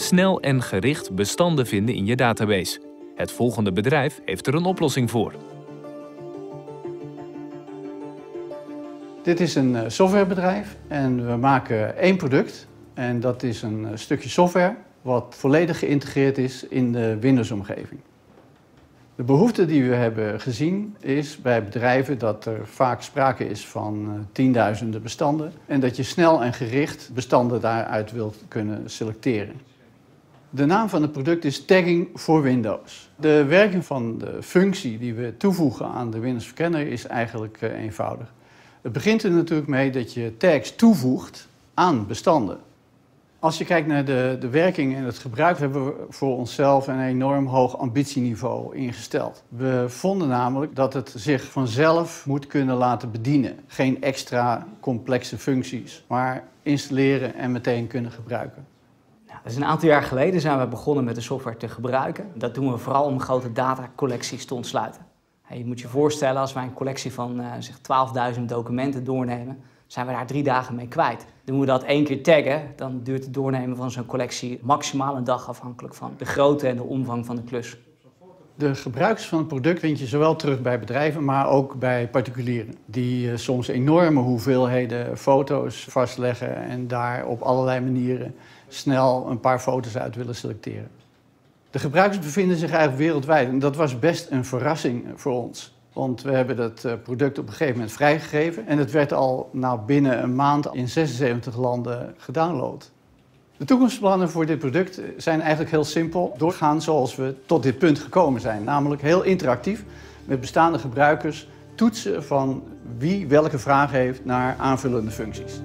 snel en gericht bestanden vinden in je database. Het volgende bedrijf heeft er een oplossing voor. Dit is een eh, softwarebedrijf en we maken één product. En dat is een eh, stukje software wat volledig geïntegreerd is in de Windows-omgeving. De behoefte die we hebben gezien is bij bedrijven dat er vaak sprake is van eh, tienduizenden bestanden en dat je snel en gericht bestanden daaruit wilt kunnen selecteren. De naam van het product is Tagging voor Windows. De werking van de functie die we toevoegen aan de Windows Verkenner is eigenlijk eh, eenvoudig. Het begint er natuurlijk mee dat je tags toevoegt aan bestanden. Als je kijkt naar de, de werking en het gebruik, hebben we voor onszelf een enorm hoog ambitieniveau ingesteld. We vonden namelijk dat het zich vanzelf moet kunnen laten bedienen. Geen extra complexe functies, maar installeren en meteen kunnen gebruiken. Dus een aantal jaar geleden zijn we begonnen met de software te gebruiken. Dat doen we vooral om grote datacollecties te ontsluiten. Je moet je voorstellen, als wij een collectie van uh, zeg 12.000 documenten doornemen, zijn we daar drie dagen mee kwijt. Doen we dat één keer taggen, dan duurt het doornemen van zo'n collectie maximaal een dag afhankelijk van de grootte en de omvang van de klus. De gebruikers van het product vind je zowel terug bij bedrijven, maar ook bij particulieren. Die uh, soms enorme hoeveelheden foto's vastleggen en daar op allerlei manieren snel een paar foto's uit willen selecteren. De gebruikers bevinden zich eigenlijk wereldwijd en dat was best een verrassing voor ons. Want we hebben dat eh, product op een gegeven moment vrijgegeven en het werd al nou, binnen een maand in 76 landen gedownload. De toekomstplannen voor dit product zijn eigenlijk heel simpel. Doorgaan zoals we tot dit punt gekomen zijn. Namelijk heel interactief met bestaande gebruikers toetsen van wie welke vraag heeft naar aanvullende functies.